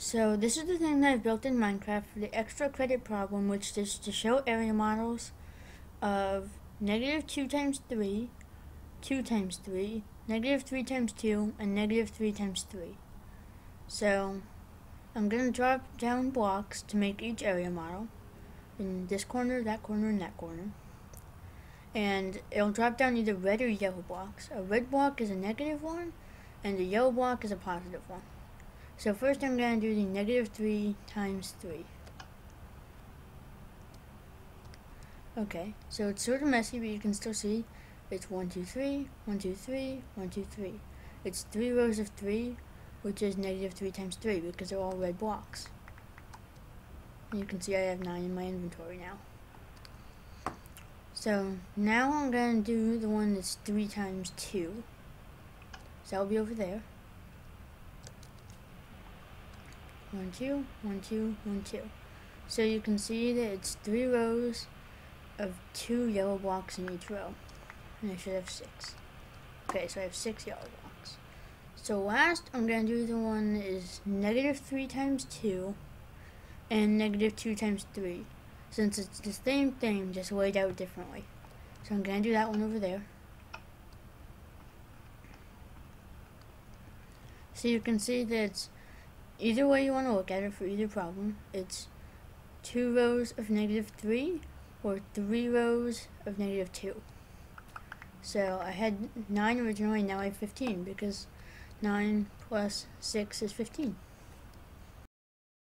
So this is the thing that I've built in Minecraft for the extra credit problem, which is to show area models of negative 2 times 3, 2 times 3, negative 3 times 2, and negative 3 times 3. So I'm going to drop down blocks to make each area model in this corner, that corner, and that corner. And it'll drop down either red or yellow blocks. A red block is a negative one, and a yellow block is a positive one. So first I'm going to do the negative 3 times 3. Okay, so it's sort of messy, but you can still see it's 1, 2, 3, 1, 2, 3, 1, 2, 3. It's 3 rows of 3, which is negative 3 times 3, because they're all red blocks. And you can see I have 9 in my inventory now. So now I'm going to do the one that's 3 times 2. So that'll be over there. One, two, one, two, one, two. So you can see that it's three rows of two yellow blocks in each row. And I should have six. Okay, so I have six yellow blocks. So last, I'm going to do the one that is negative 3 times 2 and negative 2 times 3. Since it's the same thing, just laid out differently. So I'm going to do that one over there. So you can see that it's either way you want to look at it for either problem, it's two rows of negative 3 or three rows of negative 2. So I had 9 originally, now I have 15 because 9 plus 6 is 15.